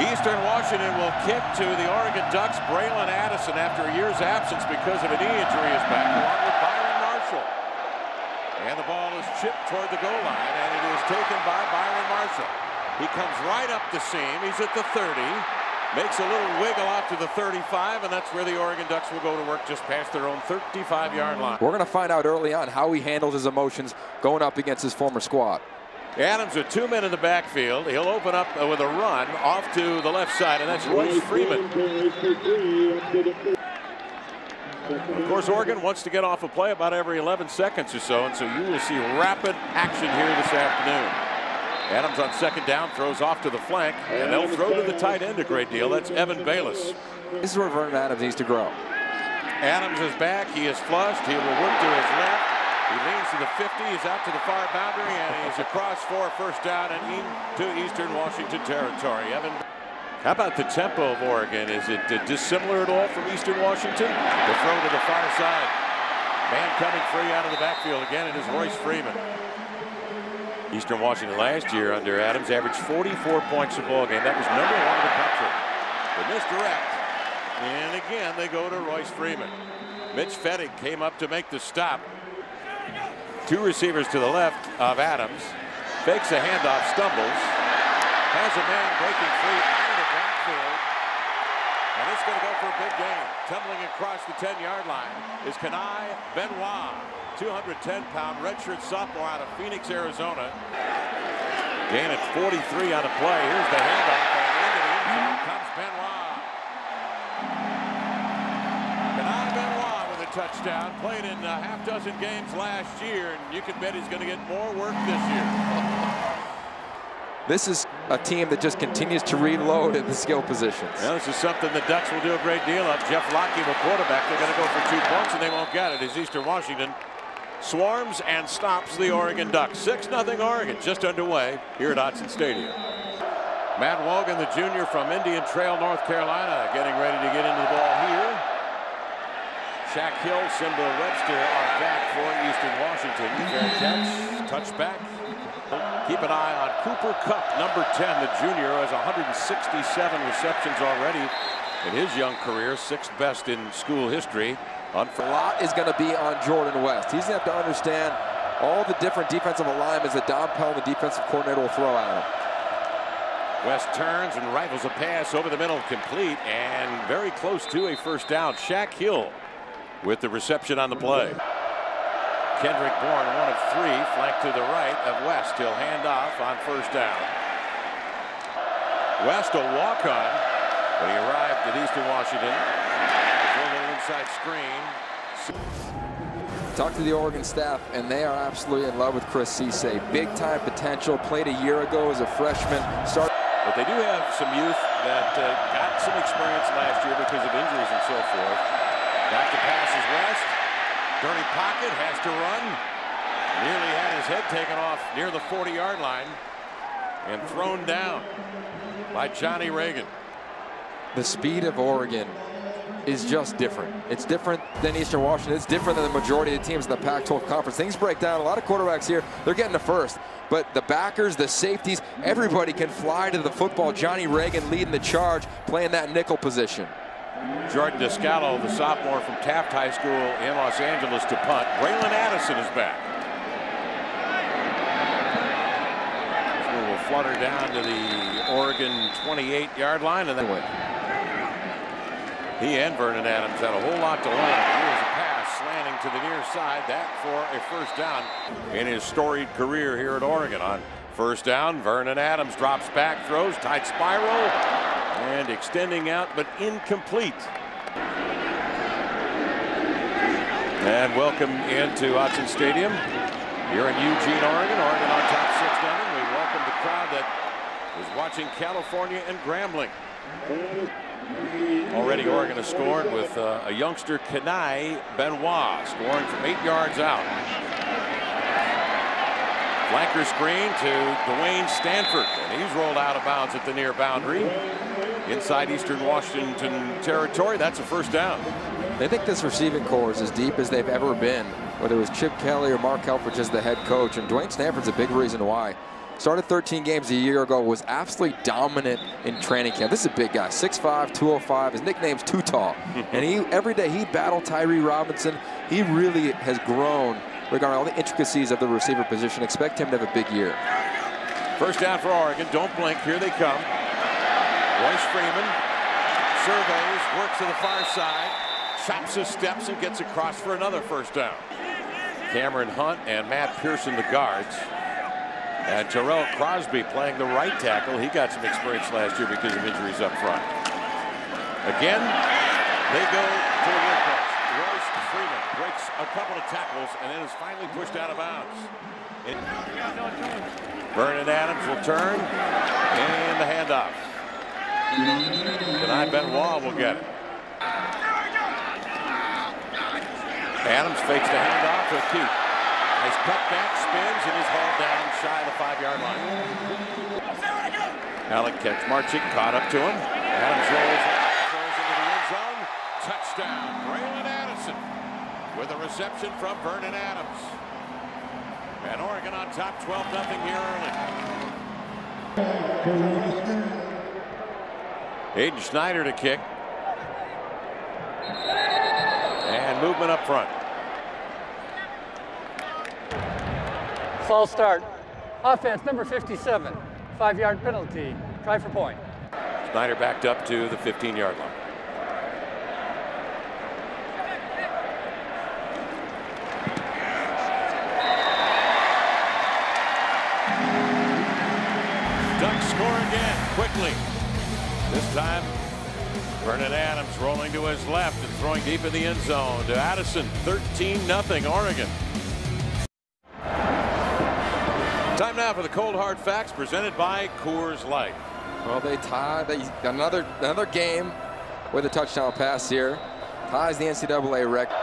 Eastern Washington will kick to the Oregon Ducks. Braylon Addison, after a year's absence because of a knee injury, is back along with Byron Marshall. And the ball is chipped toward the goal line, and it is taken by Byron Marshall. He comes right up the seam. He's at the 30. Makes a little wiggle out to the 35, and that's where the Oregon Ducks will go to work just past their own 35-yard line. We're going to find out early on how he handles his emotions going up against his former squad. Adams with two men in the backfield. He'll open up with a run off to the left side, and that's Royce Freeman. Of course, Oregon wants to get off a play about every 11 seconds or so, and so you will see rapid action here this afternoon. Adams on second down throws off to the flank, and they'll throw to the tight end a great deal. That's Evan Baylis. This is where Vernon Adams needs to grow. Adams is back. He is flushed. He will work to his left. He leans to the 50. He's out to the far boundary, and he's across for first down and into Eastern Washington territory. Evan. How about the tempo of Oregon? Is it uh, dissimilar at all from Eastern Washington? The throw to the far side. Man coming free out of the backfield again. It is Royce Freeman. Eastern Washington last year under Adams averaged 44 points a ball game. That was number one in the country. But misdirect. And again, they go to Royce Freeman. Mitch Fettig came up to make the stop. Two receivers to the left of Adams. Fakes a handoff, stumbles. Has a man breaking free out of the backfield. And it's going to go for a big gain. Tumbling across the 10-yard line is Kani Benoit. 210-pound redshirt sophomore out of Phoenix, Arizona. Gain at 43 on a play. Here's the handoff, touchdown. Played in a half dozen games last year, and you can bet he's going to get more work this year. This is a team that just continues to reload at the skill positions. This is something the Ducks will do a great deal of. Jeff Lockie, the quarterback, they're going to go for two points, and they won't get it. As Eastern Washington swarms and stops the Oregon Ducks. 6-0 Oregon just underway here at Autzen Stadium. Matt Wogan, the junior from Indian Trail, North Carolina, getting ready to get into the ball here. Shaq Hill, Simba Webster are back for Eastern Washington. Fair catch, touchback. Keep an eye on Cooper Kupp, number 10, the junior, has 167 receptions already in his young career, sixth best in school history. A lot is going to be on Jordan West. He's going to have to understand all the different defensive alignments that Don Pell, the defensive coordinator, will throw at him. West turns and rifles a pass over the middle, complete and very close to a first down. Shaq Hill with the reception on the play. Kendrick Bourne, one of three, flanked to the right of West. He'll hand off on first down. West a walk-on when he arrived at Eastern Washington inside screen. Talk to the Oregon staff, and they are absolutely in love with Chris Seisay. Big-time potential. Played a year ago as a freshman. Start but they do have some youth that uh, got some experience last year because of injuries and so forth. Got the passes west. Dirty pocket, has to run. Nearly had his head taken off near the 40-yard line and thrown down by Johnny Ragin. The speed of Oregon is just different. It's different than Eastern Washington. It's different than the majority of teams in the Pac-12 conference. Things break down. A lot of quarterbacks here, they're getting to first. But the backers, the safeties, everybody can fly to the football. Johnny Ragin leading the charge, playing that nickel position. Jordan Dascalo, the sophomore from Taft High School in Los Angeles to punt. Braylon Addison is back. will flutter down to the Oregon 28-yard line and then. He and Vernon Adams had a whole lot to learn. Here's a pass slanting to the near side. That for a first down in his storied career here at Oregon. On first down, Vernon Adams drops back, throws, tight spiral, and extending out, but incomplete. And welcome into Autzen Stadium here in Eugene, Oregon. Oregon on top 6 0. We welcome the crowd that is watching California and Grambling. Already Oregon has scored with uh, a youngster, Kani Benoit, scoring from eight yards out. Flanker screen to Dwayne Stanford, and he's rolled out of bounds at the near boundary. Inside Eastern Washington territory, that's a first down. They think this receiving corps is as deep as they've ever been, whether it was Chip Kelly or Mark Helfrich as the head coach, and Dwayne Stanford's a big reason why. Started 13 games a year ago, was absolutely dominant in training camp. This is a big guy, 6'5", 205. His nickname's Too Tall. and he every day he battled Tyree Robinson. He really has grown regarding all the intricacies of the receiver position. Expect him to have a big year. First down for Oregon. Don't blink. Here they come. Royce Freeman surveys, works to the far side, chops his steps and gets across for another first down. Cameron Hunt and Matt Pierson, the guards. And Tyrell Crosby playing the right tackle. He got some experience last year because of injuries up front. Again, they go to the workhorse. Royce Freeman breaks a couple of tackles and then is finally pushed out of bounds. Vernon Adams will turn and the handoff. Tonight Benoit will get it. Adams fakes the handoff to Keith. Nice cutback, spins, and is hauled down shy of the five-yard line. Alec Kaczmarczyk caught up to him. Adams rolls, throws into the end zone. Touchdown, Braylon Addison with a reception from Vernon Adams. And Oregon on top 12-0 here early. Aiden Schneider to kick. And movement up front. False start. Offense number 57. Five yard penalty. Try for point. Schneider backed up to the 15 yard line. Ducks score again quickly. This time Vernon Adams rolling to his left and throwing deep in the end zone to Addison. 13 0 Oregon. Time now for the cold hard facts presented by Coors Light. Well, they tied they, another another game with a touchdown pass here. Ties the NCAA record.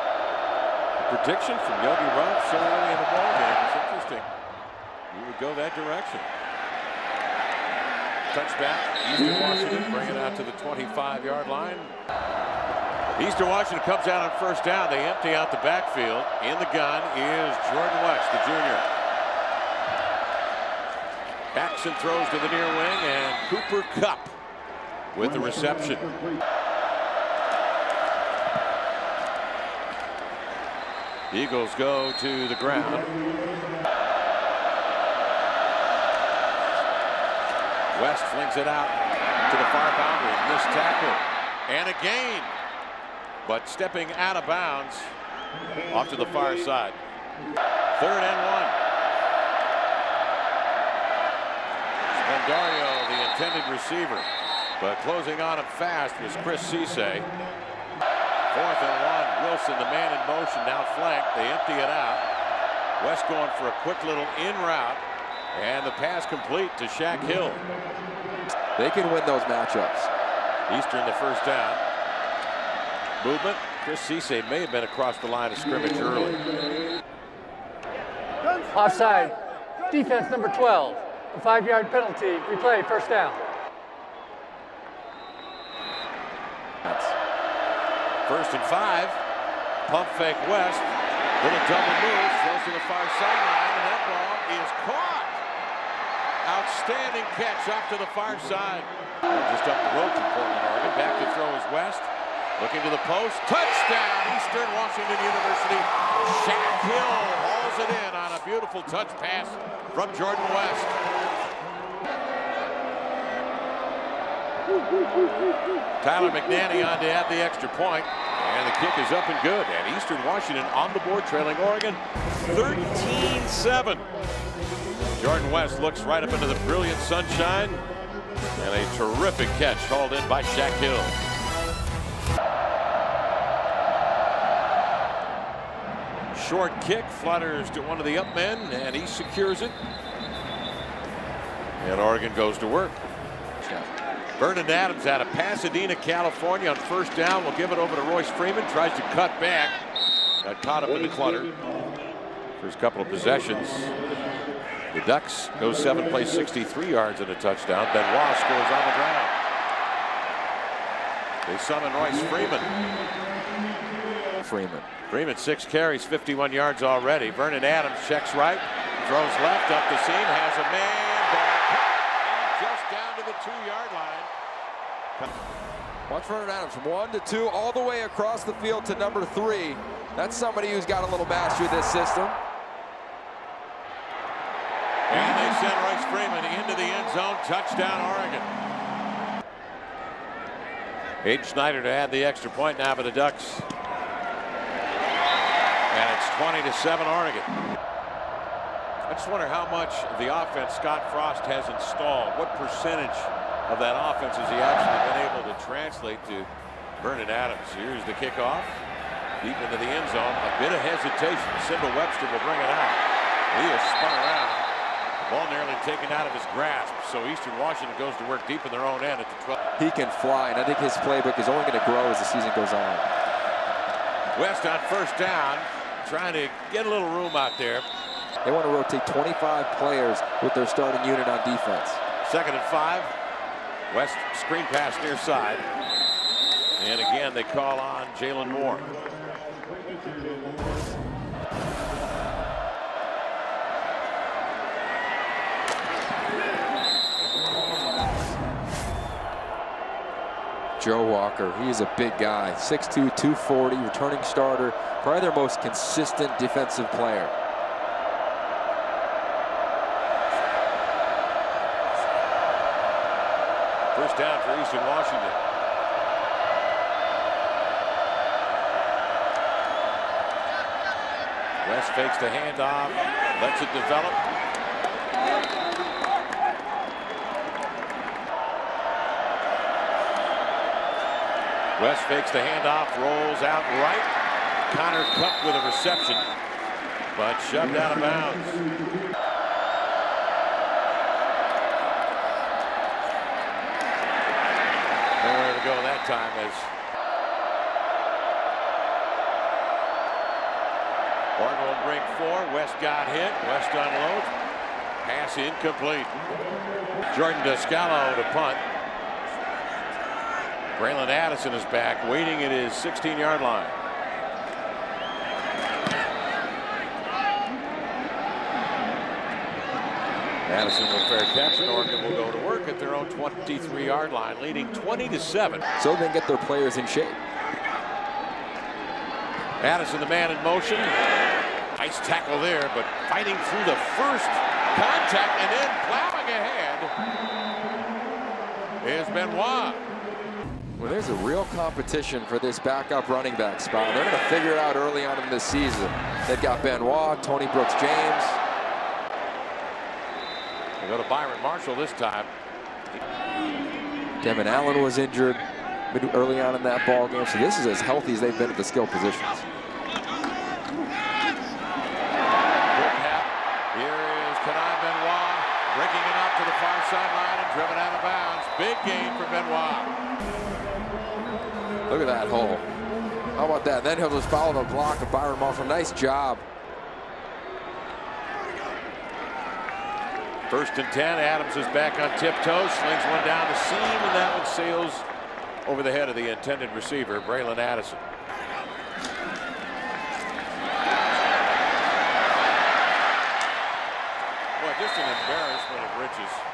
Prediction from Yogi Roth so early in the ball game. It's interesting. You would go that direction. Touchback. Eastern Washington bring it out to the 25-yard line. Eastern Washington comes out on first down. They empty out the backfield. In the gun is Jordan West, the junior. And throws to the near wing, and Cooper Kupp with the reception. Eagles go to the ground. West flings it out to the far boundary. Missed tackle. And a gain. But stepping out of bounds off to the far side. Third and one. Spendario, the intended receiver. But closing on him fast was Chris Seisay. Fourth and one. Wilson, the man in motion, now flanked. They empty it out. West going for a quick little in route. And the pass complete to Shaq Hill. They can win those matchups. Eastern the first down. Movement. Chris Seisay may have been across the line of scrimmage early. Offside. Defense number 12. A five yard penalty. Replay first down. First and five. Pump fake West. Little double move. Throws to the far sideline. And that ball is caught. Outstanding catch off to the far side. Just up the road from Portland, Oregon. Back to throw is West. Looking to the post. Touchdown, Eastern Washington University. Shaq Hill hauls it in on a beautiful touch pass from Jordan West. Tyler McNanny on to add the extra point, and the kick is up and good. And Eastern Washington on the board, trailing Oregon 13-7. Jordan West looks right up into the brilliant sunshine, and a terrific catch hauled in by Shaq Hill. Short kick flutters to one of the up men, and he secures it. And Oregon goes to work. Vernon Adams out of Pasadena, California on first down. Will give it over to Royce Freeman. Tries to cut back. Got caught up in the clutter. First couple of possessions. The Ducks go seven plays, 63 yards and a touchdown. Benoit scores on the ground. They summon Royce Freeman. Freeman. Freeman, six carries, 51 yards already. Vernon Adams checks right, throws left up the seam, has a man back, just down to the two-yard line. Watch Vernon Adams, one to two, all the way across the field to number three. That's somebody who's got a little mastery of this system. Freeman into the end zone. Touchdown, Oregon. Aiden Schneider to add the extra point now for the Ducks. And it's 20 to 7 Oregon. I just wonder how much the offense Scott Frost has installed. What percentage of that offense has he actually been able to translate to Vernon Adams? Here's the kickoff. Deep into the end zone. A bit of hesitation. Cymbal Webster will bring it out. He is spun around. Ball nearly taken out of his grasp. So Eastern Washington goes to work deep in their own end at the 12. He can fly, and I think his playbook is only going to grow as the season goes on. West on first down, trying to get a little room out there. They want to rotate 25 players with their starting unit on defense. Second and five. West screen pass near side. And again, they call on Jalen Moore. Joe Walker, he is a big guy, 6'2", 240, returning starter, probably their most consistent defensive player. First down for Eastern Washington. West fakes the handoff, lets it develop. West fakes the handoff, rolls out right. Connor Kupp with a reception, but shoved out of bounds. Nowhere to go that time as Oregon will bring four. West got hit. West unloads. Pass incomplete. Jordan Dascalo to punt. Braylon Addison is back, waiting at his 16-yard line. Addison will fair catch, and Oregon will go to work at their own 23-yard line, leading 20 to 7. So they get their players in shape. Addison, the man in motion. Nice tackle there, but fighting through the first contact and then plowing ahead is Benoit. Well, there's a real competition for this backup running back spot. They're going to figure it out early on in this season. They've got Benoit, Tony Brooks James. They go to Byron Marshall this time. Devin Allen was injured early on in that ball game, so this is as healthy as they've been at the skill positions. Here is Kani Benoit breaking it up to the far sideline and driven out of bounds. Big game for Benoit. Look at that hole. How about that? Then he'll just follow the block of Byron Marshall. Nice job. First and 10. Adams is back on tiptoes. Slings one down the seam, and that one sails over the head of the intended receiver, Braylon Addison. Boy, just an embarrassment of riches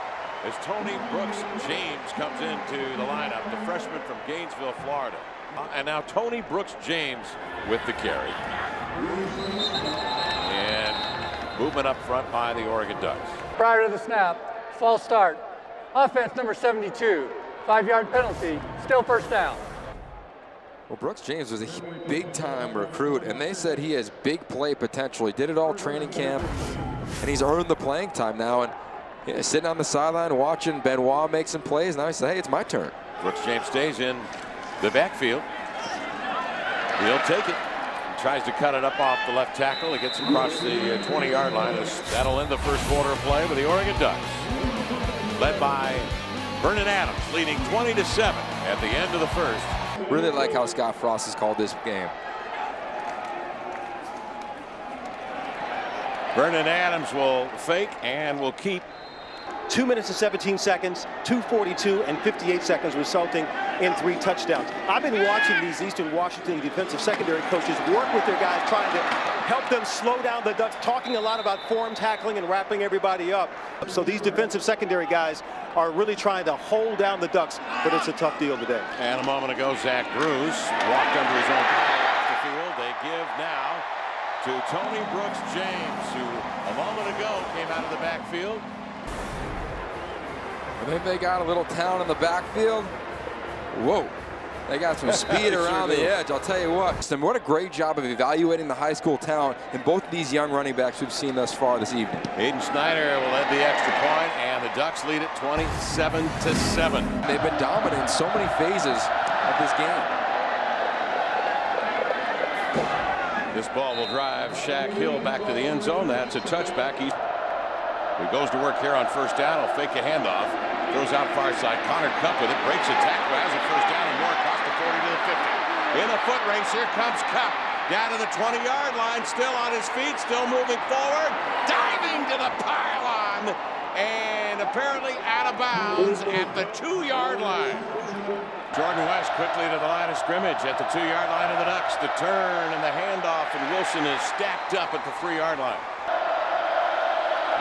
as Tony Brooks James comes into the lineup, the freshman from Gainesville, Florida. Uh, and now Tony Brooks James with the carry. And movement up front by the Oregon Ducks. Prior to the snap, false start. Offense number 72, five-yard penalty, still first down. Well, Brooks James was a big-time recruit, and they said he has big play potential. He did it all training camp, and he's earned the playing time now. And yeah, sitting on the sideline watching Benoit make some plays. Now he said, hey, it's my turn. Brooks James stays in the backfield. He'll take it. He tries to cut it up off the left tackle. He gets across the uh, 20-yard line. That'll end the first quarter of play with the Oregon Ducks. Led by Vernon Adams, leading 20 to 7 at the end of the first. Really like how Scott Frost has called this game. Vernon Adams will fake and will keep 2 minutes and 17 seconds, 242 and 58 seconds, resulting in three touchdowns. I've been watching these Eastern Washington defensive secondary coaches work with their guys, trying to help them slow down the Ducks, talking a lot about form tackling and wrapping everybody up. So these defensive secondary guys are really trying to hold down the Ducks, but it's a tough deal today. And a moment ago, Zach Bruce walked under his own power off the field. They give now to Tony Brooks James, who a moment ago came out of the backfield. I think they got a little talent in the backfield. Whoa. They got some speed around sure the edge, I'll tell you what. And what a great job of evaluating the high school talent in both of these young running backs we've seen thus far this evening. Aiden Schneider will lead the extra point, and the Ducks lead it 27 to 7. They've been dominant in so many phases of this game. This ball will drive Shaq Hill back to the end zone. That's a touchback. He, he goes to work here on first down. He'll fake a handoff. Throws out far side. Connor Kupp with it. Breaks a tackle. Has a first down and more across the 40 to the 50. In a foot race. Here comes Kupp. Down to the 20-yard line. Still on his feet. Still moving forward. Diving to the pylon. And apparently out of bounds at the two-yard line. Jordan West quickly to the line of scrimmage at the two-yard line of the Ducks. The turn and the handoff, and Wilson is stacked up at the three-yard line.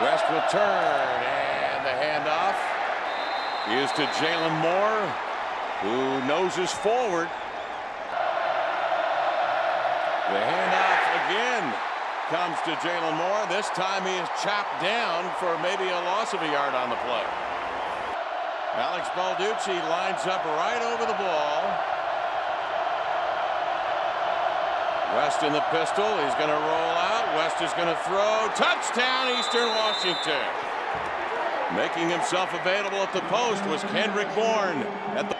West will turn, and the handoff is to Jalen Moore, who noses forward. The handoff again comes to Jalen Moore. This time he is chopped down for maybe a loss of a yard on the play. Alex Balducci lines up right over the ball. West in the pistol. He's going to roll out. West is going to throw. Touchdown, Eastern Washington. Making himself available at the post was Kendrick Bourne. At the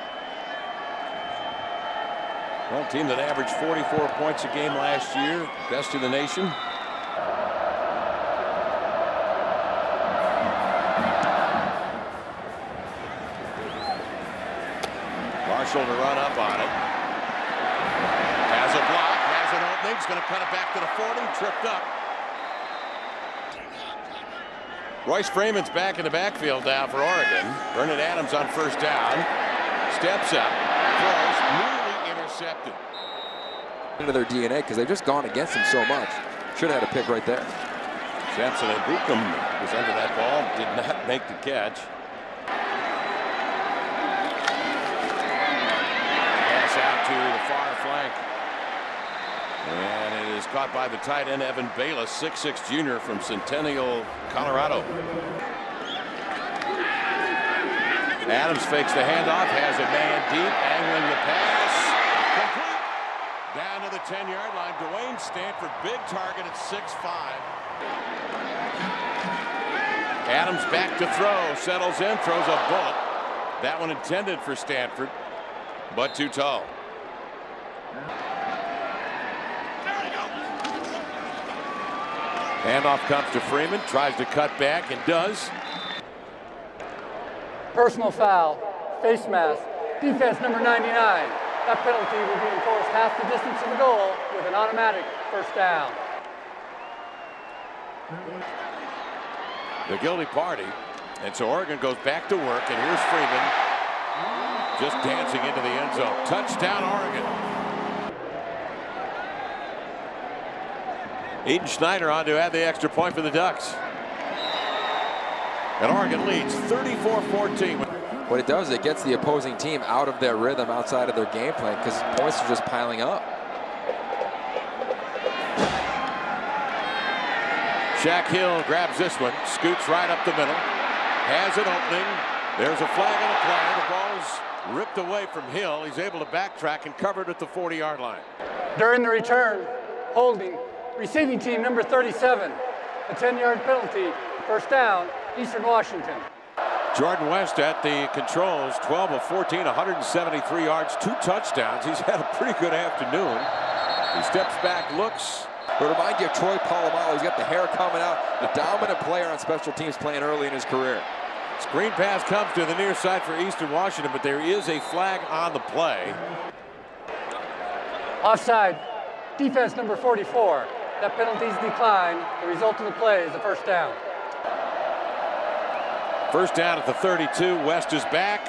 well, team that averaged 44 points a game last year, best in the nation. Marshall to run up on it. Has a block, has an opening. He's going to cut it back to the 40, tripped up. Royce Freeman's back in the backfield now for Oregon. Vernon Adams on first down. Steps up, throws, nearly intercepted. Into their DNA because they've just gone against him so much. Should have had a pick right there. Samson Ebukam was under that ball, did not make the catch. Pass out to the far flank. And it is caught by the tight end, Evan Baylis, 6'6 junior from Centennial, Colorado. Adams fakes the handoff, has a man deep, angling the pass. Complete. Down to the 10-yard line. Dwayne Stanford, big target at 6'5". Adams back to throw, settles in, throws a bullet. That one intended for Stanford, but too tall. Handoff comes to Freeman, tries to cut back and does. Personal foul, face mask, defense number 99. That penalty will be enforced half the distance of the goal with an automatic first down. The guilty party. And so Oregon goes back to work, and here's Freeman just dancing into the end zone. Touchdown, Oregon. Aiden Schneider on to add the extra point for the Ducks. And Oregon leads 34-14. What it does, is it gets the opposing team out of their rhythm outside of their game plan because points are just piling up. Shaq Hill grabs this one, scoots right up the middle, has an opening. There's a flag on the play. The ball is ripped away from Hill. He's able to backtrack and cover it at the 40-yard line. During the return, holding Receiving team number 37, a 10-yard penalty, first down, Eastern Washington. Jordan West at the controls, 12 of 14, 173 yards, two touchdowns. He's had a pretty good afternoon. He steps back, looks. But remind you of Troy Polamalu. He's got the hair coming out. The dominant player on special teams playing early in his career. Screen pass comes to the near side for Eastern Washington, but there is a flag on the play. Offside. Defense number 44. That penalty's declined. The result of the play is a first down. First down at the 32. West is back.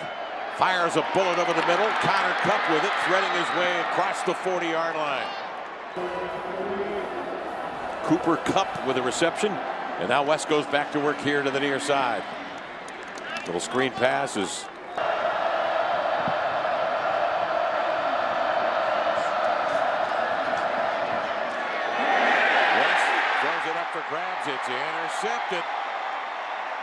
Fires a bullet over the middle. Connor Kupp with it, threading his way across the 40-yard line. Cooper Kupp with a reception. And now West goes back to work here to the near side. Little screen pass is West throws it up for grabs. It's intercepted.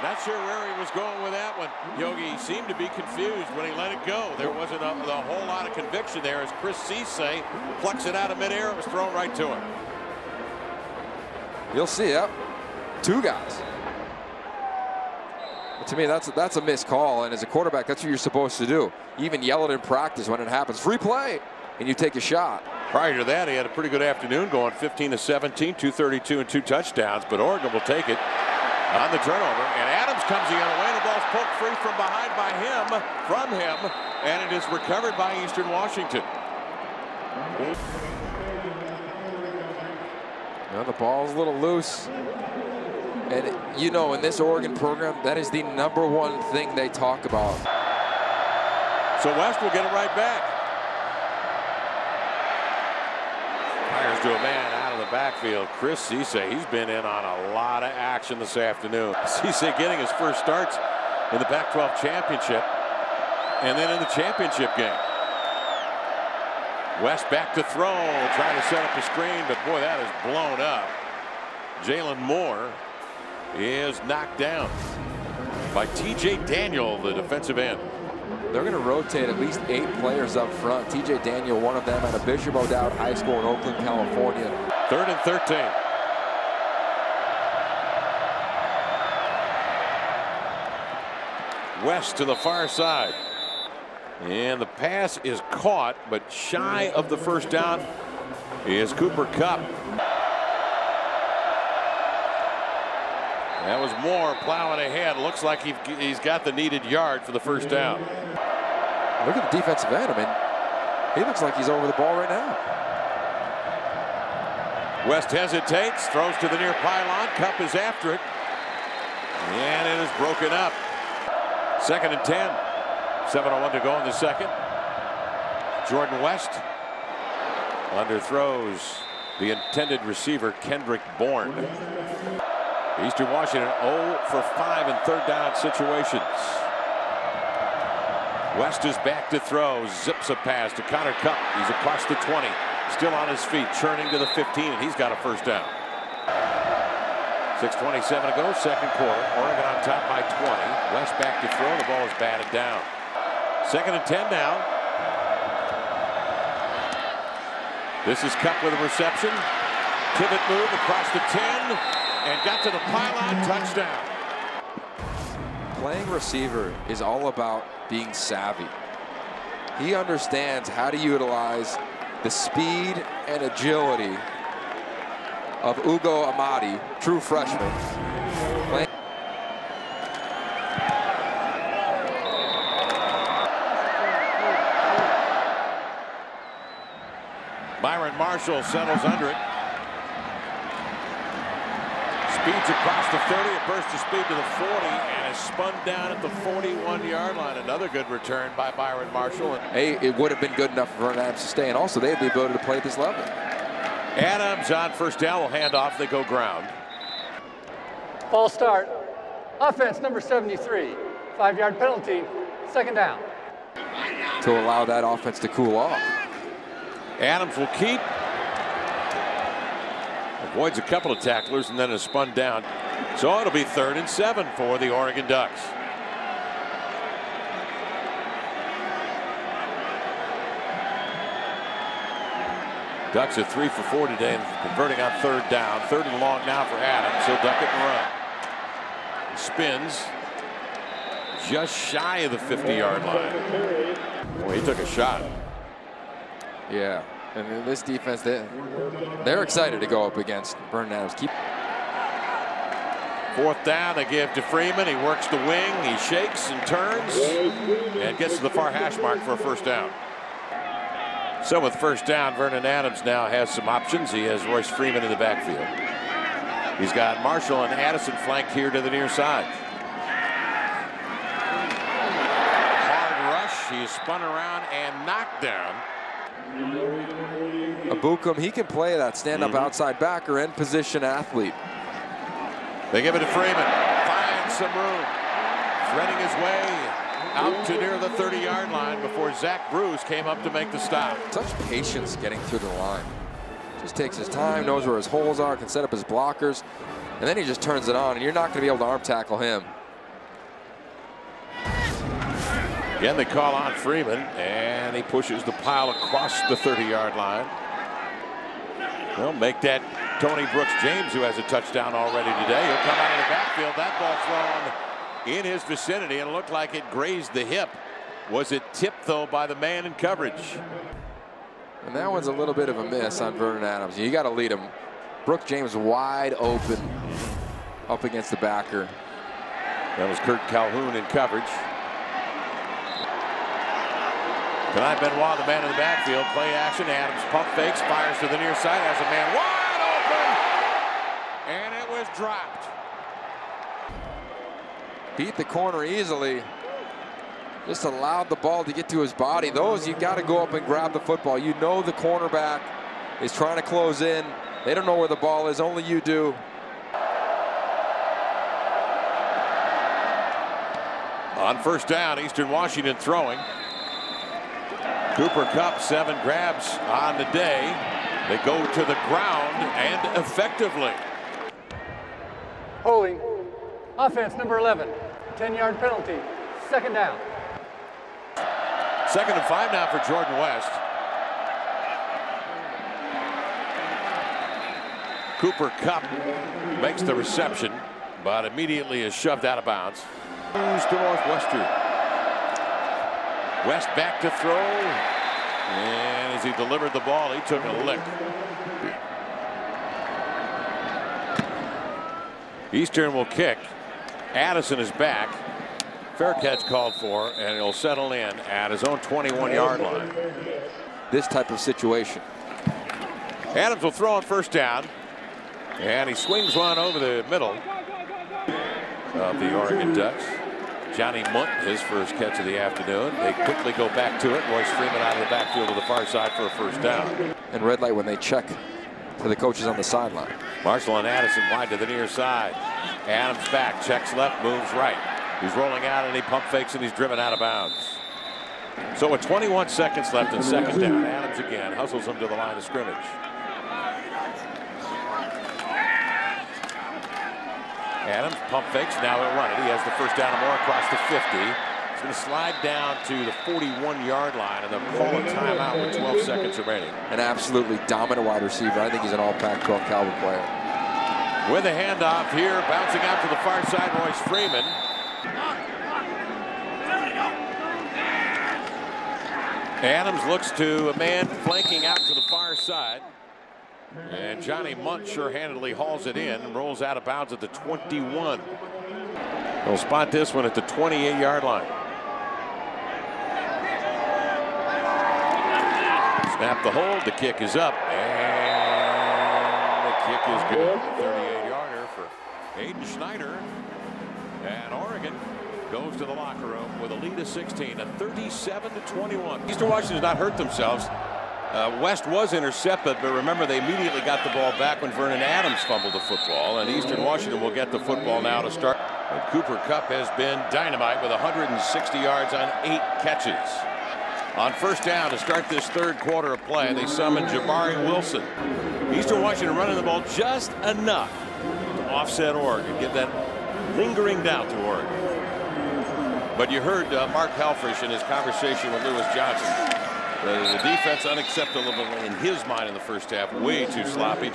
Not sure where he was going with that one. Yogi seemed to be confused when he let it go. There wasn't a, a whole lot of conviction there as Chris Seisay plucks it out of midair. It was thrown right to him. You'll see, yep. Two guys. But to me, that's that's a missed call, and as a quarterback, that's what you're supposed to do. You even yell it in practice when it happens. Free play, and you take a shot. Prior to that, he had a pretty good afternoon going 15 to 17, 232 and two touchdowns, but Oregon will take it on the turnover. And Adams comes the other way. The ball's poked free from behind by him, from him, and it is recovered by Eastern Washington. Now the ball's a little loose. And you know, in this Oregon program, that is the number one thing they talk about. So West will get it right back. Fires to a man out of the backfield. Chris Seisay, he's been in on a lot of action this afternoon. Seisay getting his first starts in the Pac-12 championship and then in the championship game. West back to throw, trying to set up a screen, but boy, that is blown up. Jalen Moore is knocked down by T.J. Daniel, the defensive end. They're going to rotate at least eight players up front. T.J. Daniel, one of them, out of Bishop O'Dowd High School in Oakland, California. Third and 13. West to the far side. And the pass is caught, but shy of the first down is Cooper Kupp. That was Moore plowing ahead. Looks like he, he's got the needed yard for the first down. Look at the defensive end. I mean, he looks like he's over the ball right now. West hesitates, throws to the near pylon. Kupp is after it. And it is broken up. Second and 10. 7.01 to go in the second. Jordan West underthrows the intended receiver, Kendrick Bourne. Eastern Washington 0 for 5 in third down situations. West is back to throw. Zips a pass to Connor Kupp. He's across the 20. Still on his feet, churning to the 15, and he's got a first down. 6.27 to go, second quarter. Oregon on top by 20. West back to throw. The ball is batted down. Second and 10 now. This is Kupp with a reception. Pivot move across the 10 and got to the pylon touchdown. Playing receiver is all about being savvy. He understands how to utilize the speed and agility of Ugo Amadi, true freshman. Byron Marshall settles under it. Speeds across the 30, a burst of speed to the 40, and is spun down at the 41-yard line. Another good return by Byron Marshall. And hey, it would have been good enough for Vernon Adams to stay, and also they have the ability to play at this level. Adams on first down will hand off. They go ground. False start. Offense number 73. Five-yard penalty. Second down. To allow that offense to cool off. Adams will keep. Avoids a couple of tacklers and then is spun down. So it'll be third and seven for the Oregon Ducks. Ducks are three for four today and converting on third down. Third and long now for Adams. He'll duck it and run. Spins just shy of the 50-yard line. Boy, he took a shot. Yeah, and this defense, they, they're excited to go up against Vernon Adams. Keep Fourth down, they give to Freeman. He works the wing. He shakes and turns and gets to the far hash mark for a first down. So with first down, Vernon Adams now has some options. He has Royce Freeman in the backfield. He's got Marshall and Addison flanked here to the near side. Hard rush. He's spun around and knocked down. Ebukam, he can play that stand-up mm -hmm. outside back or end position athlete. They give it to Freeman. Finds some room. Threading his way out to near the 30-yard line before Zach Bruce came up to make the stop. Such patience getting through the line. Just takes his time, knows where his holes are, can set up his blockers, and then he just turns it on, and you're not going to be able to arm tackle him. Again, they call on Freeman, and he pushes the pile across the 30-yard line. They'll make that Tony Brooks James, who has a touchdown already today. He'll come out of the backfield. That ball thrown in his vicinity, and it looked like it grazed the hip. Was it tipped, though, by the man in coverage? And that one's a little bit of a miss on Vernon Adams. You got to lead him. Brooks James wide open up against the backer. That was Kurt Calhoun in coverage. Tonight, Benoit, the man in the backfield, play action. Adams pump fakes, fires to the near side, has a man wide open, and it was dropped. Beat the corner easily. Just allowed the ball to get to his body. Those, you've got to go up and grab the football. You know the cornerback is trying to close in. They don't know where the ball is, only you do. On first down, Eastern Washington throwing. Cooper Kupp, seven grabs on the day. They go to the ground and effectively. Offense number 11. 10-yard penalty. Second down. Second and five now for Jordan West. Cooper Kupp makes the reception, but immediately is shoved out of bounds. Moves to Northwestern. West back to throw. And as he delivered the ball, he took a lick. Eastern will kick. Addison is back. Fair catch called for, and he'll settle in at his own 21-yard line. This type of situation. Adams will throw on first down, and he swings one over the middle of the Oregon Ducks. Johnny Mundt, his first catch of the afternoon. They quickly go back to it. Royce Freeman out of the backfield to the far side for a first down. And red light when they check to the coaches on the sideline. Marshall and Addison wide to the near side. Adams back, checks left, moves right. He's rolling out and he pump fakes and he's driven out of bounds. So with 21 seconds left and second down, Adams again hustles him to the line of scrimmage. Adams pump fakes, now he'll run it. He has the first down and more across the 50. He's going to slide down to the 41-yard line, and they'll call a timeout with 12 seconds remaining. An absolutely dominant wide receiver. I think he's an all Pac-12 caliber player. With a handoff here, bouncing out to the far side, Royce Freeman. Adams looks to a man flanking out to the far side. And Johnny Mundt sure-handedly hauls it in and rolls out of bounds at the 21. They'll spot this one at the 28-yard line. Snap the hold. The kick is up. And is good. 38-yarder for Aiden Schneider. And Oregon goes to the locker room with a lead of 16 and 37 to 21. Eastern Washington Washington's not hurt themselves. Uh, West was intercepted, but remember they immediately got the ball back when Vernon Adams fumbled the football, and Eastern Washington will get the football now to start. And Cooper Kupp has been dynamite with 160 yards on eight catches. On first down to start this third quarter of play, they summon Jabari Wilson. Eastern Washington running the ball just enough to offset Oregon, get that lingering doubt to Oregon. But you heard uh, Mark Helfrich in his conversation with Lewis Johnson the, the defense unacceptable in his mind in the first half. Way too sloppy.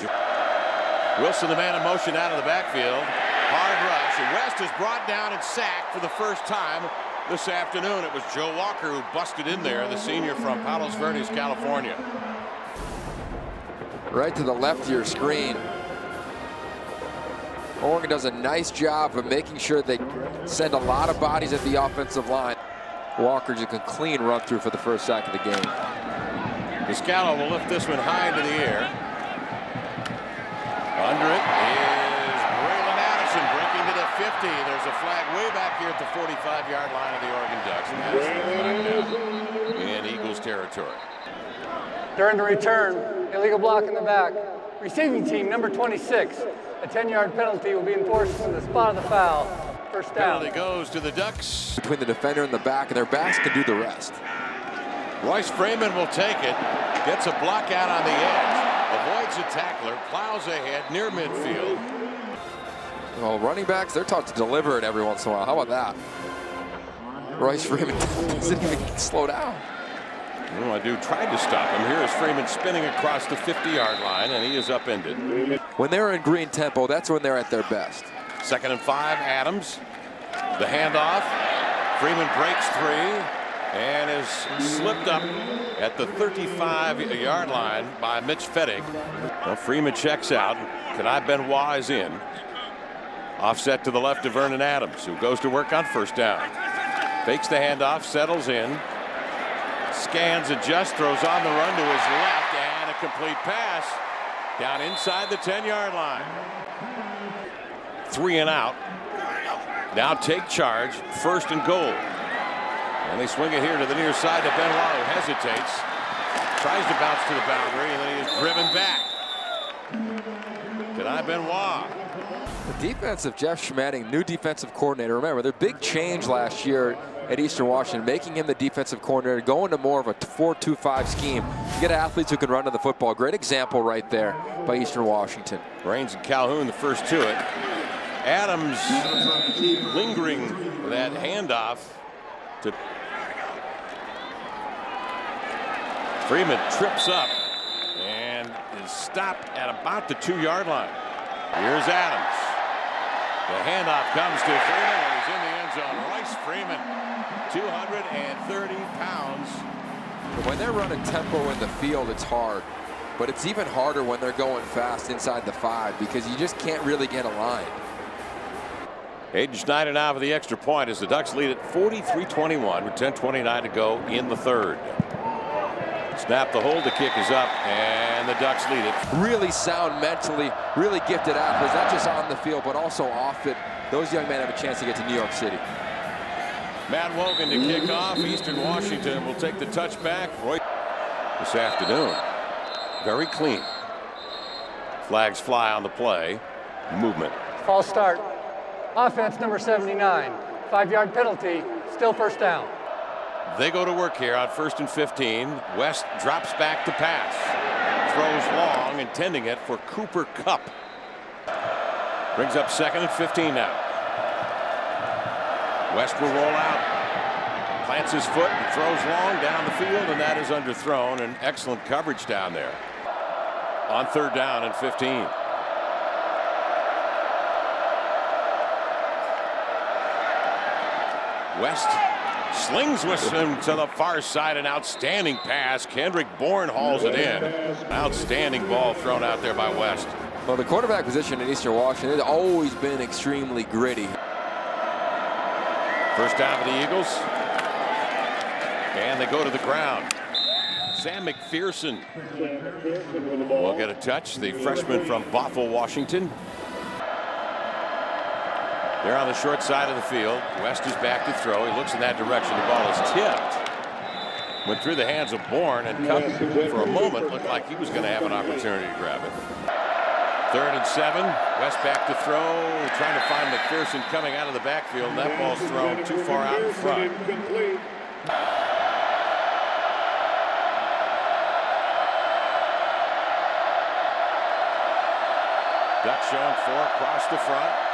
Wilson, the man in motion out of the backfield. Hard rush. And West is brought down and sacked for the first time this afternoon. It was Joe Walker who busted in there, the senior from Palos Verdes, California. Right to the left of your screen. Oregon does a nice job of making sure they send a lot of bodies at the offensive line. Walker just a clean run through for the first sack of the game. Muscala will lift this one high into the air. Under it is Braylon Addison breaking to the 50. There's a flag way back here at the 45-yard line of the Oregon Ducks. And in Eagles territory. During the return, illegal block in the back. Receiving team number 26. A 10-yard penalty will be enforced from the spot of the foul. First down. Penalty goes to the Ducks. Between the defender and the back, and their backs can do the rest. Royce Freeman will take it. Gets a block out on the edge. Avoids a tackler. Plows ahead near midfield. Well, running backs, they're taught to deliver it every once in a while. How about that? Royce Freeman doesn't even slow down. Well, I do tried to stop him. Here is Freeman spinning across the 50-yard line, and he is upended. When they're in green tempo, that's when they're at their best. Second and five, Adams. The handoff. Freeman breaks three and is slipped up at the 35-yard line by Mitch Fettig. Well, Freeman checks out. Kani Benoit is in. Offset to the left of Vernon Adams, who goes to work on first down. Fakes the handoff, settles in. Scans, adjusts, throws on the run to his left, and a complete pass down inside the 10-yard line. Three and out. Now take charge, first and goal. And they swing it here to the near side to Benoit, who hesitates. Tries to bounce to the boundary, and then he is driven back. Kani Benoit. The defense of Jeff Schmedding, new defensive coordinator. Remember, their big change last year at Eastern Washington, making him the defensive coordinator, going to more of a 4-2-5 scheme. You get athletes who can run to the football. Great example right there by Eastern Washington. Raines and Calhoun, the first to it. Adams lingering that handoff to Freeman trips up and is stopped at about the two-yard line. Here's Adams. The handoff comes to Freeman, and he's in the end zone. Royce Freeman, 230 pounds. When they're running tempo in the field, it's hard. But it's even harder when they're going fast inside the five because you just can't really get a line. Aidan Schneider now for the extra point as the Ducks lead at 43-21 with 10-29 to go in the third. Snap the hold, the kick is up, and the Ducks lead it. Really sound mentally, really gifted athletes, not just on the field, but also off it. Those young men have a chance to get to New York City. Matt Wogan to kick off. Eastern Washington will take the touchback. Roy this afternoon. Very clean. Flags fly on the play. Movement. False start. Offense number 79. Five-yard penalty. Still first down. They go to work here on first and 15. West drops back to pass. Throws long, intending it for Cooper Kupp. Brings up second and 15 now. West will roll out. Plants his foot and throws long down the field, and that is underthrown. And excellent coverage down there. On third down and 15. West slings with him to the far side. An outstanding pass. Kendrick Bourne hauls it in. Outstanding ball thrown out there by West. Well, the quarterback position in Eastern Washington has always been extremely gritty. First down for the Eagles. And they go to the ground. Sam McPherson will get a touch. The freshman from Bothell, Washington. They're on the short side of the field. West is back to throw. He looks in that direction. The ball is tipped. Went through the hands of Bourne and Kupp for a moment looked like he was going to have an opportunity to grab it. Third and seven. West back to throw. Trying to find McPherson coming out of the backfield. That ball's thrown too far out in front. Duck showing four across the front.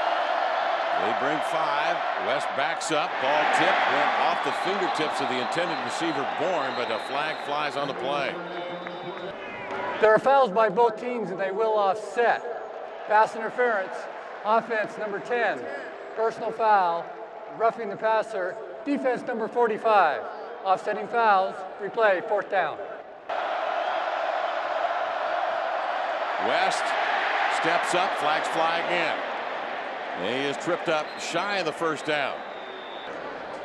They bring five. West backs up. Ball tip went off the fingertips of the intended receiver Bourne, but a flag flies on the play. There are fouls by both teams, and they will offset. Pass interference. Offense number 10. Personal foul. Roughing the passer. Defense number 45. Offsetting fouls. Replay. Fourth down. West steps up. Flags fly again. He is tripped up shy of the first down.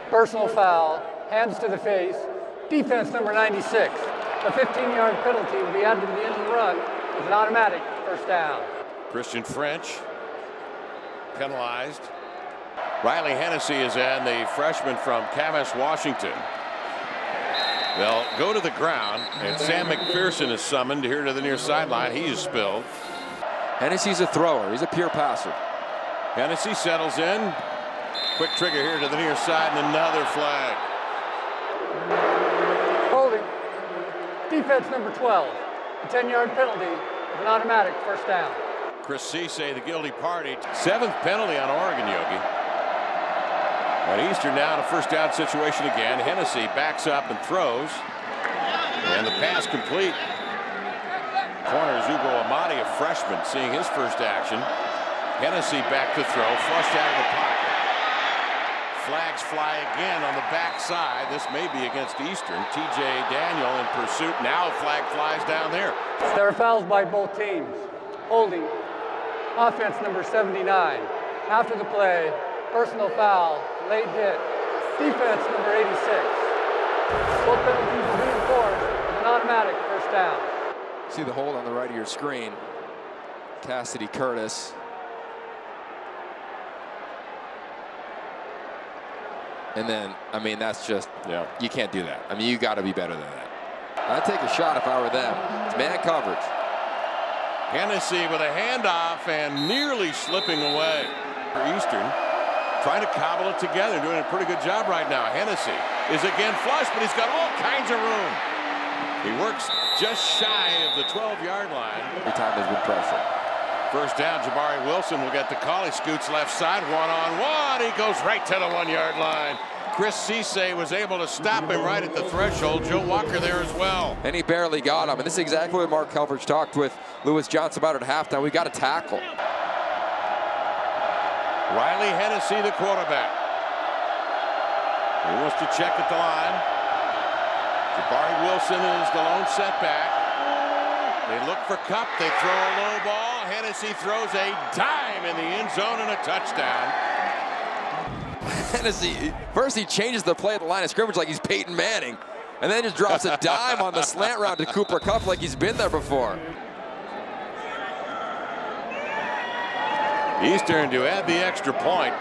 Personal foul, hands to the face, defense number 96. A 15-yard penalty will be added to the end of the run with an automatic first down. Christian French penalized. Reilly Hennessey is in, the freshman from Camas, Washington. They'll go to the ground, and Sam McPherson is summoned here to the near sideline. He is spilled. Hennessey's a thrower. He's a pure passer. Hennessey settles in. Quick trigger here to the near side, and another flag. Holding. Defense number 12. A 10-yard penalty with an automatic first down. Chris Seisay, the guilty party. Seventh penalty on Oregon, Yogi. And Eastern now in a first down situation again. Hennessey backs up and throws. And the pass complete. Corner Ugo Amadi, a freshman, seeing his first action. Hennessey back to throw, flushed out of the pocket. Flags fly again on the backside. This may be against Eastern. TJ Daniel in pursuit. Now a flag flies down there. There are fouls by both teams. Holding. Offense number 79. After the play, personal foul, late hit. Defense number 86. Both penalties will be enforced an automatic first down. See the hold on the right of your screen. Cassidy Curtis. And then, I mean, that's just, Yeah. you can't do that. I mean, you got to be better than that. I'd take a shot if I were them. It's man coverage. Hennessey with a handoff and nearly slipping away for Eastern. Trying to cobble it together, doing a pretty good job right now. Hennessey is again flush, but he's got all kinds of room. He works just shy of the 12-yard line. Every time there's been pressure. First down, Jabari Wilson will get the call. He scoots left side, one-on-one. He goes right to the one-yard line. Chris Seisay was able to stop him right at the threshold. Joe Walker there as well. And he barely got him. And this is exactly what Mark Helfrich talked with Lewis Johnson about at halftime. We got to tackle. Reilly Hennessey, the quarterback. He wants to check at the line. Jabari Wilson is the lone setback. They look for Kupp. They throw a low ball. Hennessey throws a dime in the end zone and a touchdown. Hennessey, first he changes the play at the line of scrimmage like he's Peyton Manning. And then just drops a dime on the slant route to Cooper Kupp like he's been there before. Eastern to add the extra point,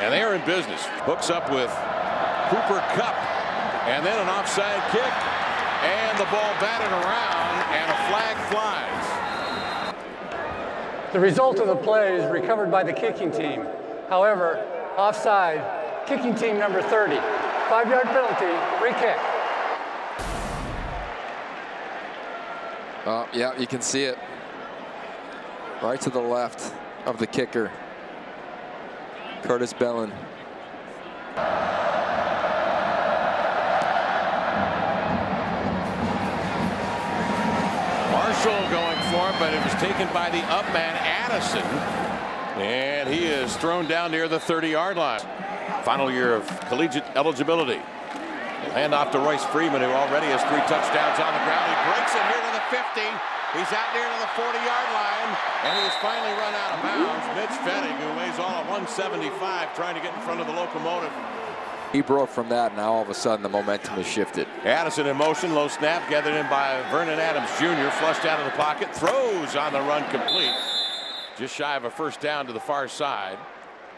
and they are in business. Hooks up with Cooper Kupp, and then an offside kick, and the ball batted around, and a flag flies. The result of the play is recovered by the kicking team. However, offside, kicking team number 30. Five-yard penalty, free kick. Uh, yeah, you can see it. Right to the left of the kicker. Curtis Bellin. Marshall going but it was taken by the up man, Addison. And he is thrown down near the 30-yard line. Final year of collegiate eligibility. Hand off to Royce Freeman, who already has three touchdowns on the ground. He breaks it here to the 50. He's out near to the 40-yard line, and he has finally run out of bounds. Mitch Fettig, who weighs all of 175, trying to get in front of the locomotive. He broke from that, and now all of a sudden the momentum has shifted. Addison in motion, low snap, gathered in by Vernon Adams Jr., flushed out of the pocket, throws on the run complete. Just shy of a first down to the far side.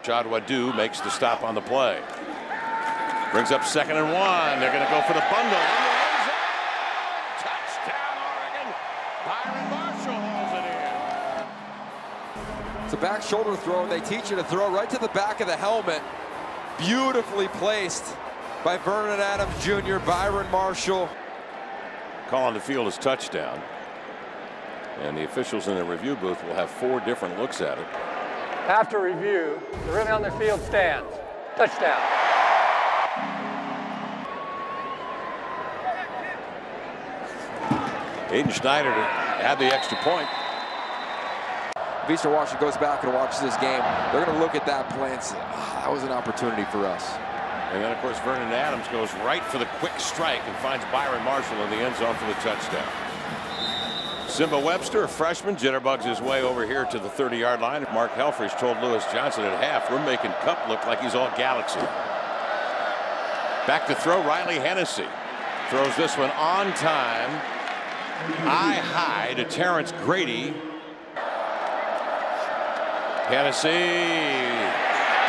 Jad Wadu makes the stop on the play. Brings up second and one. They're going to go for the bundle. In the end zone. Touchdown, Oregon. Byron Marshall holds it in. It's a back shoulder throw, and they teach you to throw right to the back of the helmet. Beautifully placed by Vernon Adams Jr., Byron Marshall. Calling the field as touchdown. And the officials in the review booth will have four different looks at it. After review, the rim on the field stands. Touchdown. Aidan Schneider to add the extra point. Eastern Washington goes back and watches this game, they're going to look at that play and say, "Ah, that was an opportunity for us. And then, of course, Vernon Adams goes right for the quick strike and finds Byron Marshall in the end zone for the touchdown. Simba Webster, a freshman, jitterbugs his way over here to the 30-yard line. Mark Helfrich told Lewis Johnson at half, we're making Kupp look like he's all galaxy. Back to throw, Reilly Hennessey. Throws this one on time. Eye high to Terrence Grady. Hennessey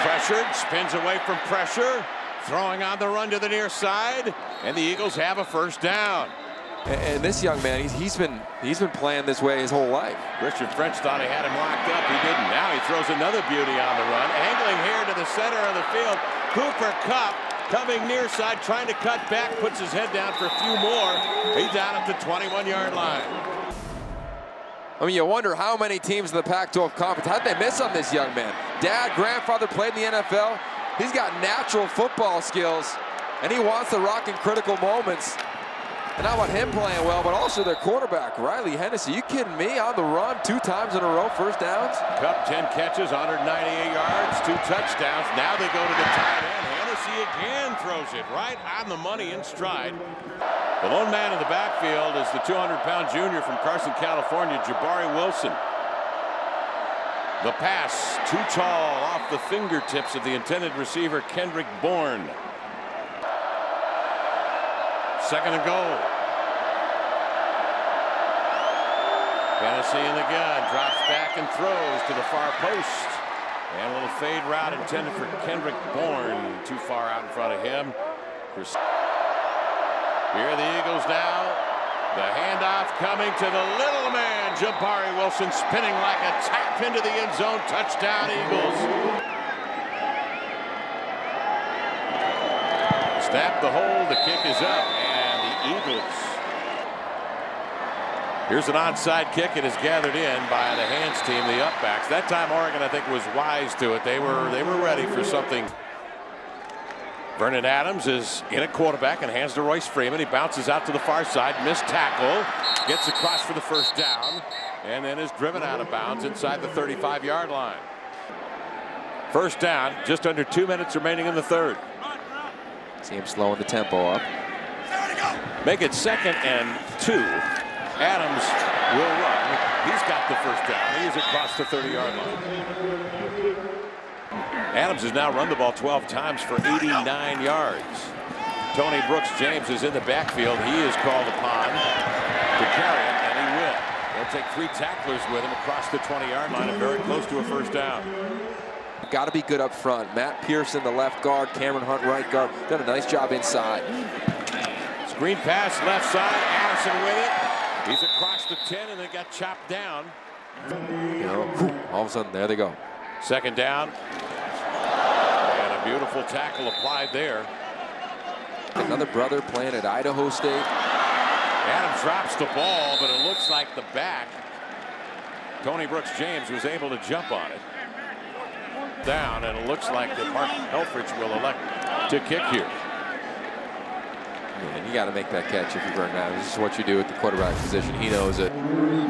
Pressured, spins away from pressure, throwing on the run to the near side, and the Eagles have a first down. And, and this young man, he's, he's been he's been playing this way his whole life. Richard French thought he had him locked up. He didn't. Now he throws another beauty on the run. Angling here to the center of the field. Cooper Kupp coming near side, trying to cut back, puts his head down for a few more. He's down at the 21-yard line. I mean, you wonder how many teams in the Pac-12 conference, how'd they miss on this young man? Dad, grandfather played in the NFL. He's got natural football skills, and he wants to rock in critical moments. And not about him playing well, but also their quarterback, Reilly Hennessey. You kidding me? On the run, two times in a row, first downs. Kupp, 10 catches, 198 yards, two touchdowns. Now they go to the tight end. Hennessey again it right on the money in stride. The lone man in the backfield is the 200-pound junior from Carson, California, Jabari Wilson. The pass, too tall, off the fingertips of the intended receiver, Kendrick Bourne. Second and goal. Hennessey in the gun, drops back and throws to the far post. And a little fade route intended for Kendrick Bourne. Too far out in front of him. Here the Eagles now. The handoff coming to the little man, Jabari Wilson, spinning like a tap into the end zone. Touchdown, Eagles. Snap the hold. The kick is up. And the Eagles. Here's an onside kick. It is gathered in by the hands team, the upbacks. That time Oregon, I think, was wise to it. They were they were ready for something. Vernon Adams is in a quarterback and hands to Royce Freeman. He bounces out to the far side, missed tackle, gets across for the first down, and then is driven out of bounds inside the 35-yard line. First down, just under two minutes remaining in the third. See him slowing the tempo up. Make it second and two. Adams will run. He's got the first down. He is across the 30-yard line. Adams has now run the ball 12 times for 89 yards. Tony Brooks James is in the backfield. He is called upon to carry it, and he will. They'll take three tacklers with him across the 20-yard line and very close to a first down. Got to be good up front. Matt Pierson, the left guard. Cameron Hunt, right guard. Done a nice job inside. Screen pass left side. Addison with it. He's across the 10 and then got chopped down. You know, all of a sudden, there they go. Second down. And a beautiful tackle applied there. Another brother playing at Idaho State. Adams drops the ball, but it looks like the back. Tony Brooks James was able to jump on it. Down, and it looks like that Mark Helfrich will elect to kick here. And you got to make that catch if you're Vernon. This is what you do at the quarterback position. He knows it.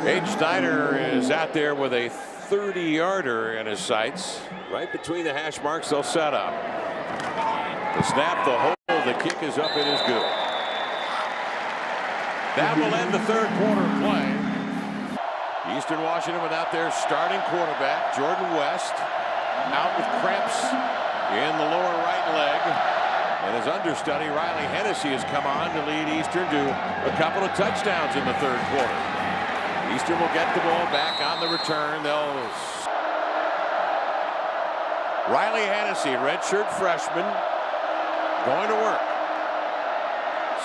H. Snyder is out there with a 30-yarder in his sights. Right between the hash marks, they'll set up. The snap, the hold, the kick is up, it is good. That will end the third quarter play. Eastern Washington without their starting quarterback, Jordan West, out with cramps in the lower right leg. And his understudy, Reilly Hennessey, has come on to lead Eastern to a couple of touchdowns in the third quarter. Eastern will get the ball back on the return. They'll Reilly Hennessey, redshirt freshman, going to work.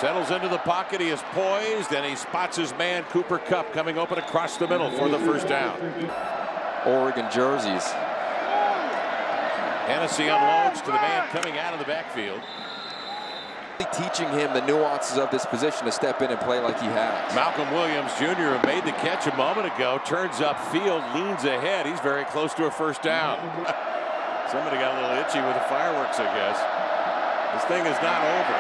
Settles into the pocket. He is poised, and he spots his man, Cooper Kupp, coming open across the middle for the first down. Oregon jerseys. Hennessey unloads to the man coming out of the backfield teaching him the nuances of this position to step in and play like he has. Malcolm Williams Jr. made the catch a moment ago, turns upfield, leans ahead. He's very close to a first down. Somebody got a little itchy with the fireworks, I guess. This thing is not over.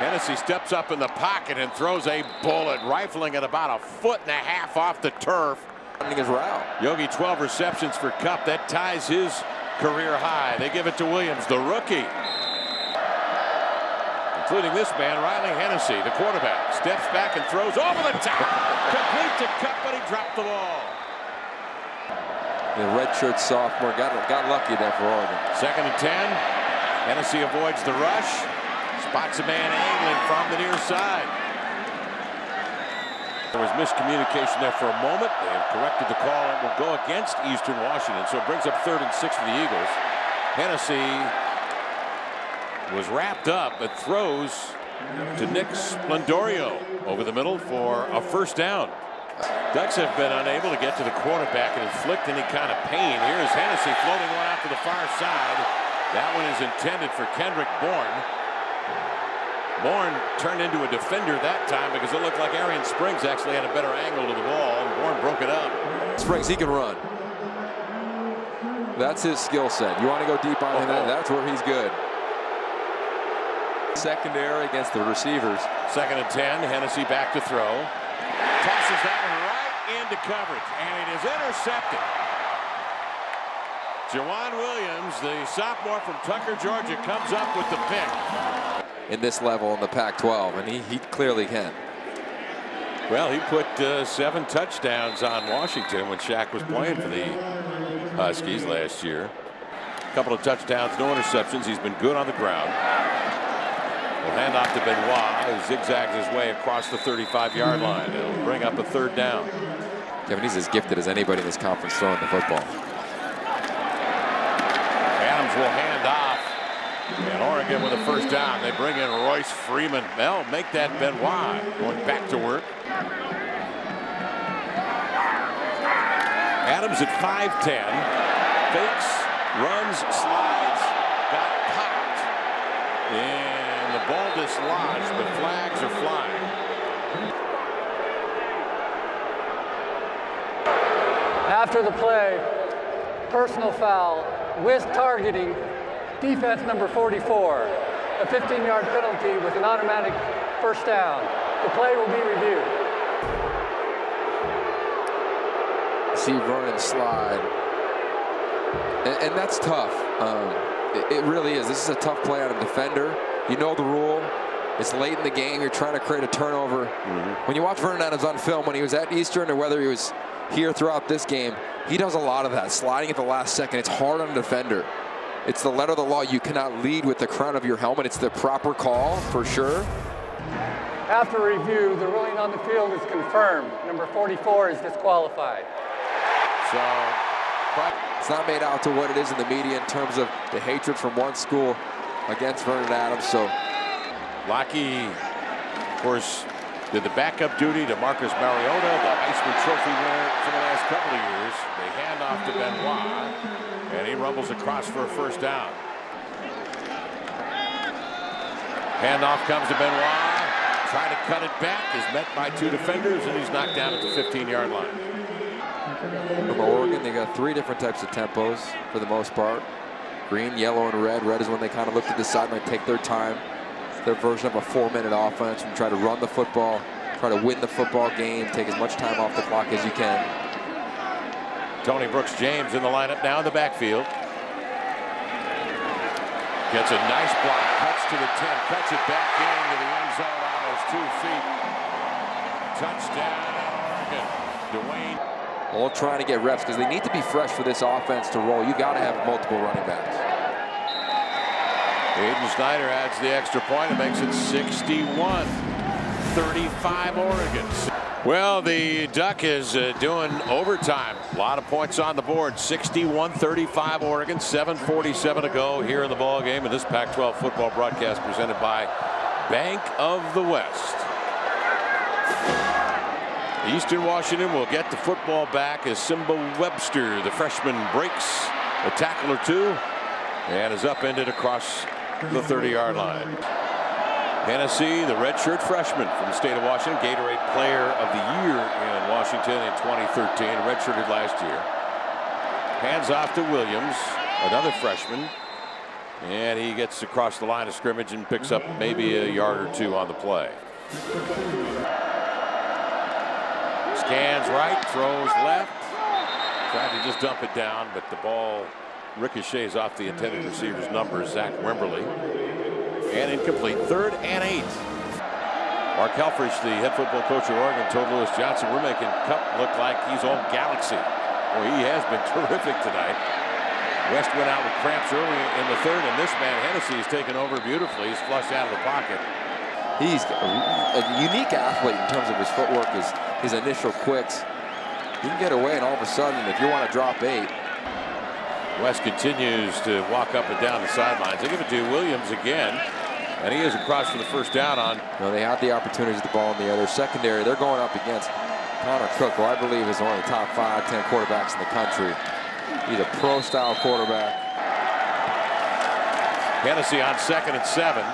Hennessey steps up in the pocket and throws a bullet, rifling at about a foot and a half off the turf. Running His route. Yogi 12 receptions for Kupp. That ties his career high. They give it to Williams, the rookie including this man, Reilly Hennessey, the quarterback. Steps back and throws over the top. Complete to Kupp, but he dropped the ball. The redshirt sophomore got, got lucky there for Oregon. Second and 10. Hennessey avoids the rush. Spots a man angling from the near side. There was miscommunication there for a moment. They have corrected the call and will go against Eastern Washington. So it brings up third and six for the Eagles. Hennessey was wrapped up, but throws to Nic Sblendorio over the middle for a first down. Ducks have been unable to get to the quarterback and inflict any kind of pain. Here's Hennessey floating one out to the far side. That one is intended for Kendrick Bourne. Bourne turned into a defender that time because it looked like Arrion Springs actually had a better angle to the ball, and Bourne broke it up. Springs, he can run. That's his skill set. You want to go deep on him, that's where he's good. Secondary against the receivers. Second and 10, Hennessey back to throw. Tosses that one right into coverage, and it is intercepted. Joejuan Williams, the sophomore from Tucker, Georgia, comes up with the pick. In this level in the Pac-12, and he, he clearly can. Well, he put uh, seven touchdowns on Washington when Shaq was playing for the Huskies last year. A couple of touchdowns, no interceptions. He's been good on the ground. We'll hand off to Benoit, who zigzags his way across the 35-yard line. It'll bring up a third down. Kevin, he's as gifted as anybody in this conference throwing the football. Adams will hand off. And Oregon with a first down. They bring in Royce Freeman. They'll make that Benoit going back to work. Adams at 5'10". Fakes, runs, slides, dislodged, but flags are flying. After the play, personal foul with targeting defense number 44. A 15-yard penalty with an automatic first down. The play will be reviewed. See Vernon slide. And, and that's tough. Um, it, it really is. This is a tough play on a defender. You know the rule. It's late in the game. You're trying to create a turnover. Mm-hmm. When you watch Vernon Adams on film, when he was at Eastern or whether he was here throughout this game, he does a lot of that, sliding at the last second. It's hard on a defender. It's the letter of the law. You cannot lead with the crown of your helmet. It's the proper call, for sure. After review, the ruling on the field is confirmed. Number 44 is disqualified. So It's not made out to what it is in the media in terms of the hatred from one school against Vernon Adams. So Lockie, of course, did the backup duty to Marcus Mariota, the Heisman Trophy winner for the last couple of years. They hand off to Benoit, and he rumbles across for a first down. Handoff comes to Benoit. Trying to cut it back is met by two defenders, and he's knocked down at the 15-yard line. from Oregon, they got three different types of tempos for the most part. Green, yellow, and red. Red is when they kind of look to the sideline, take their time. Their version of a four-minute offense and try to run the football, try to win the football game, take as much time off the clock as you can. Tony Brooks James in the lineup now in the backfield. Gets a nice block, cuts to the 10, cuts it back into the end zone on his two feet. Touchdown. Dwayne. All trying to get reps because they need to be fresh for this offense to roll. You got to have multiple running backs. Aidan Schneider adds the extra point and makes it 61. 35 Oregon. Well, the Duck is uh, doing overtime. A lot of points on the board. 61-35 Oregon. 7:47 to go here in the ball game. And this Pac-12 football broadcast presented by Bank of the West. Eastern Washington will get the football back as Simba Webster, the freshman, breaks a tackle or two and is upended across the 30-yard line. Hennessey, the redshirt freshman from the state of Washington, Gatorade Player of the Year in Washington in 2013, redshirted last year. Hands off to Williams, another freshman, and he gets across the line of scrimmage and picks up maybe a yard or two on the play. Scans right, throws left, tried to just dump it down, but the ball ricochets off the intended receiver's number, Zach Wimberly. And incomplete. Third and eight. Mark Helfrich, the head football coach of Oregon, told Lewis Johnson, we're making Kupp look like he's on Galaxy. Well, he has been terrific tonight. West went out with cramps early in the third, and this man, Hennessey, has taken over beautifully. He's flushed out of the pocket. He's a unique athlete in terms of his footwork, his, his initial quicks. He can get away, and all of a sudden, if you want to drop eight, West continues to walk up and down the sidelines. They give it to Williams again. And he is across for the first down on. No, they had the opportunity to the ball in the other secondary. They're going up against Connor Cook, who I believe is one of the top five, ten quarterbacks in the country. He's a pro-style quarterback. Hennessey on second and seven.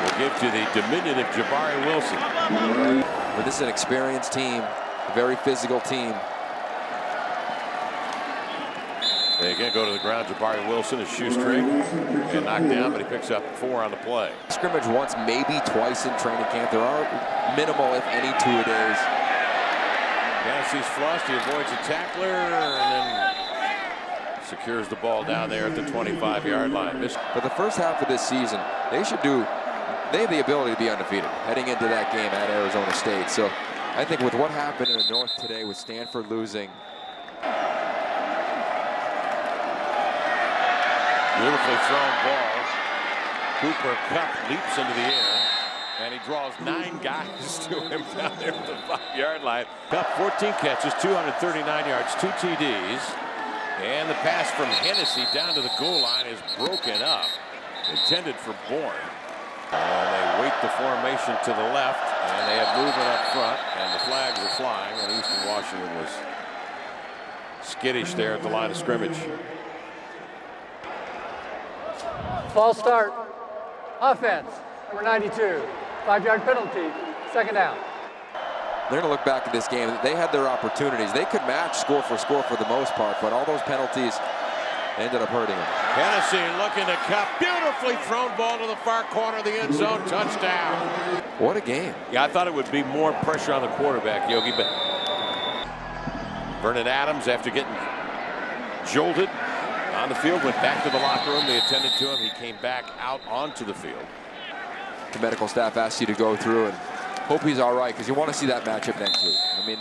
We'll give to the diminutive Jabari Wilson. But this is an experienced team, a very physical team. They again go to the ground. Jabari Wilson is shoestring and knocked down, but he picks up four on the play. Scrimmage once, maybe twice in training camp. There are minimal, if any, two-a-days. Hennessey's flushed. He avoids a tackler and then secures the ball down there at the 25-yard line. For the first half of this season, they should do. They have the ability to be undefeated heading into that game at Arizona State. So I think with what happened in the North today, with Stanford losing, Beautifully thrown ball. Cooper Kupp leaps into the air. And he draws nine guys to him down there at the five-yard line. Kupp 14 catches, 239 yards, two TDs. And the pass from Hennessey down to the goal line is broken up. Intended for Bourne. And they wait the formation to the left. And they have movement up front. And the flags are flying. And Eastern Washington was skittish there at the line of scrimmage. False start. Offense, number 92. Five-yard penalty, second down. They're going to look back at this game. They had their opportunities. They could match score for score for the most part, but all those penalties ended up hurting him. Hennessey looking to cut. Beautifully thrown ball to the far corner of the end zone. Touchdown. What a game. Yeah, I thought it would be more pressure on the quarterback, Yogi, but Vernon Adams, after getting jolted on the field, went back to the locker room. They attended to him. He came back out onto the field. The medical staff asked you to go through and hope he's all right because you want to see that matchup next week. I mean,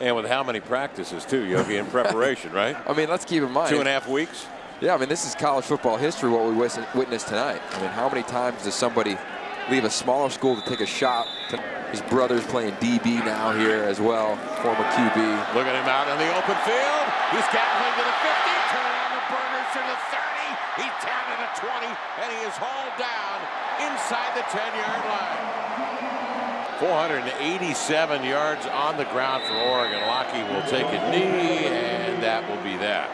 and with how many practices too, Yogi, in preparation, right? I mean, let's keep in mind two and a half weeks. Yeah, I mean, this is college football history. What we witnessed tonight. I mean, how many times does somebody leave a smaller school to take a shot? His brother's playing DB now here as well, former QB. Look at him out in the open field. He's gathering to the 50, turning on the burners to the 30. He's down to the 20, and he is hauled down inside the 10-yard line. 487 yards on the ground for Oregon. Lockie will take a knee, and that will be that.